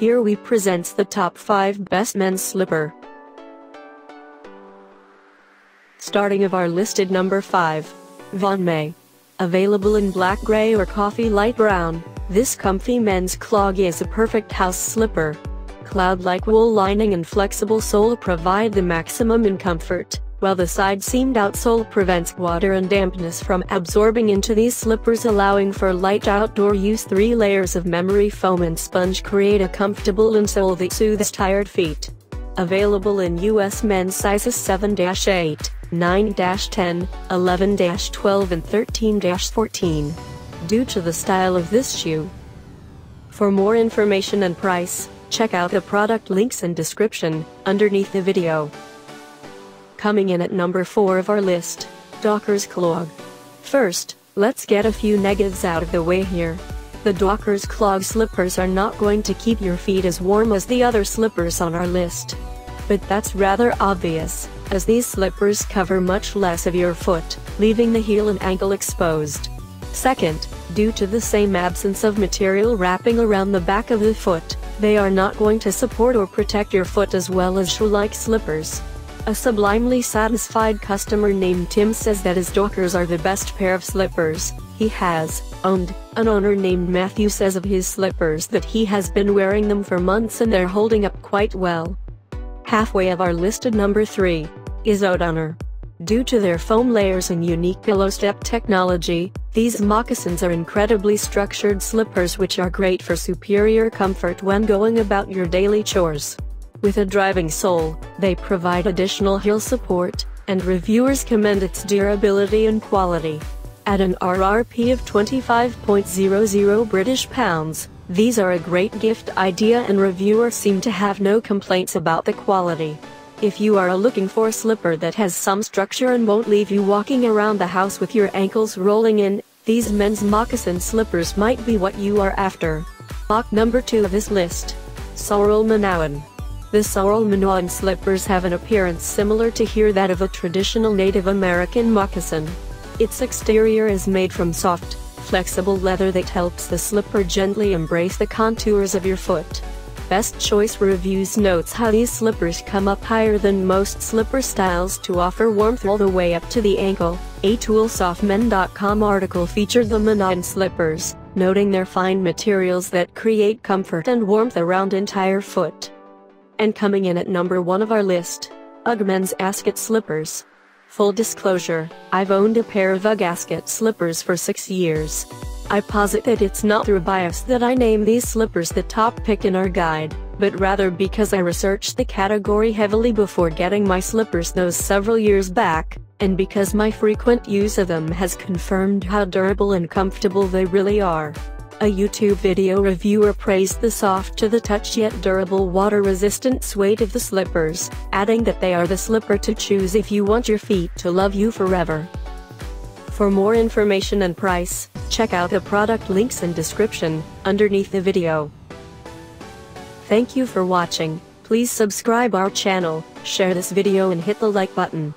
Here we presents the top 5 best men's slipper. Starting of our listed number 5. VONMAY. Available in black gray or coffee light brown, this comfy men's clog is a perfect house slipper. Cloud-like wool lining and flexible sole provide the maximum in comfort, while the side-seamed outsole prevents water and dampness from absorbing into these slippers allowing for light outdoor use. Three layers of memory foam and sponge create a comfortable insole that soothes tired feet. Available in US men's sizes 7-8, 9-10, 11-12 and 13-14. Due to the style of this shoe. For more information and price, check out the product links and description underneath the video. Coming in at number 4 of our list, Dockers Clog. First, let's get a few negatives out of the way here. The Dockers Clog slippers are not going to keep your feet as warm as the other slippers on our list. But that's rather obvious, as these slippers cover much less of your foot, leaving the heel and ankle exposed. Second, due to the same absence of material wrapping around the back of the foot, they are not going to support or protect your foot as well as shoe-like slippers. A sublimely satisfied customer named Tim says that his Dockers are the best pair of slippers he has owned. An owner named Matthew says of his slippers that he has been wearing them for months and they're holding up quite well. Halfway of our listed number 3 Isotoner. Due to their foam layers and unique pillow step technology, these moccasins are incredibly structured slippers which are great for superior comfort when going about your daily chores. With a driving sole, they provide additional heel support, and reviewers commend its durability and quality. At an RRP of 25.00 British pounds, these are a great gift idea and reviewers seem to have no complaints about the quality. If you are looking for a slipper that has some structure and won't leave you walking around the house with your ankles rolling in, these men's moccasin slippers might be what you are after. Mock number 2 of this list. Sorel Manawan. The Sorel Manawan slippers have an appearance similar to here that of a traditional Native American moccasin. Its exterior is made from soft, flexible leather that helps the slipper gently embrace the contours of your foot. Best Choice Reviews notes how these slippers come up higher than most slipper styles to offer warmth all the way up to the ankle. A ToolSoftMen.com article featured the Manawan slippers, noting their fine materials that create comfort and warmth around entire foot. And coming in at number 1 of our list, UGG Men's Ascot Slippers. Full disclosure, I've owned a pair of UGG Ascot slippers for 6 years. I posit that it's not through bias that I name these slippers the top pick in our guide, but rather because I researched the category heavily before getting my slippers those several years back, and because my frequent use of them has confirmed how durable and comfortable they really are. A YouTube video reviewer praised the soft to the touch yet durable water-resistant suede of the slippers, adding that they are the slipper to choose if you want your feet to love you forever. For more information and price, check out the product links and description underneath the video. Thank you for watching, please subscribe our channel, share this video and hit the like button.